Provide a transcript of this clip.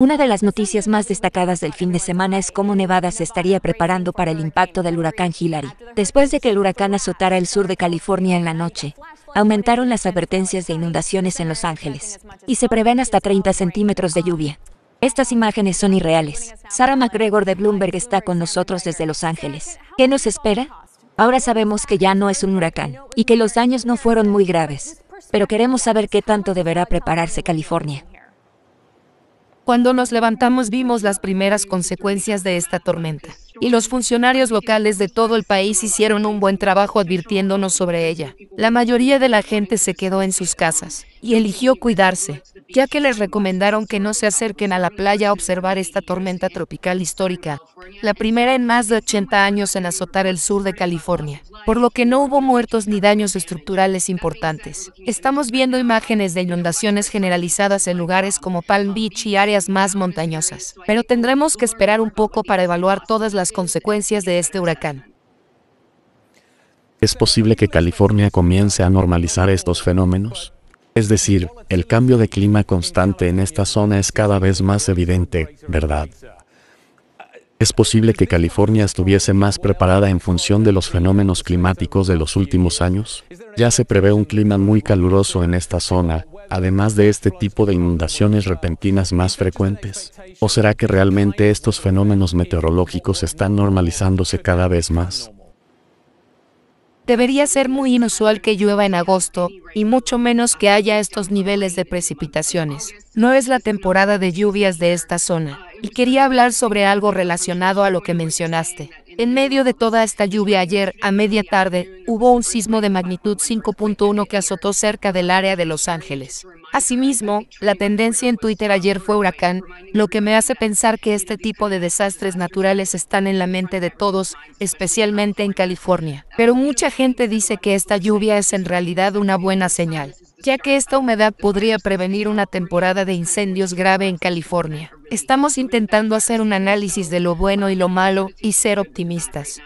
Una de las noticias más destacadas del fin de semana es cómo Nevada se estaría preparando para el impacto del huracán Hillary. Después de que el huracán azotara el sur de California en la noche, aumentaron las advertencias de inundaciones en Los Ángeles, y se prevén hasta 30 centímetros de lluvia. Estas imágenes son irreales. Sarah McGregor de Bloomberg está con nosotros desde Los Ángeles. ¿Qué nos espera? Ahora sabemos que ya no es un huracán, y que los daños no fueron muy graves, pero queremos saber qué tanto deberá prepararse California. Cuando nos levantamos vimos las primeras consecuencias de esta tormenta, y los funcionarios locales de todo el país hicieron un buen trabajo advirtiéndonos sobre ella. La mayoría de la gente se quedó en sus casas y eligió cuidarse, ya que les recomendaron que no se acerquen a la playa a observar esta tormenta tropical histórica, la primera en más de 80 años en azotar el sur de California, por lo que no hubo muertos ni daños estructurales importantes. Estamos viendo imágenes de inundaciones generalizadas en lugares como Palm Beach y áreas más montañosas, pero tendremos que esperar un poco para evaluar todas las consecuencias de este huracán. ¿Es posible que California comience a normalizar estos fenómenos? Es decir, el cambio de clima constante en esta zona es cada vez más evidente, ¿verdad? Es posible que California estuviese más preparada en función de los fenómenos climáticos de los últimos años. Ya se prevé un clima muy caluroso en esta zona, además de este tipo de inundaciones repentinas más frecuentes. ¿O será que realmente estos fenómenos meteorológicos están normalizándose cada vez más? Debería ser muy inusual que llueva en agosto, y mucho menos que haya estos niveles de precipitaciones. No es la temporada de lluvias de esta zona, y quería hablar sobre algo relacionado a lo que mencionaste. En medio de toda esta lluvia ayer, a media tarde, hubo un sismo de magnitud 5.1 que azotó cerca del área de Los Ángeles. Asimismo, la tendencia en Twitter ayer fue huracán, lo que me hace pensar que este tipo de desastres naturales están en la mente de todos, especialmente en California. Pero mucha gente dice que esta lluvia es en realidad una buena señal ya que esta humedad podría prevenir una temporada de incendios grave en California. Estamos intentando hacer un análisis de lo bueno y lo malo y ser optimistas.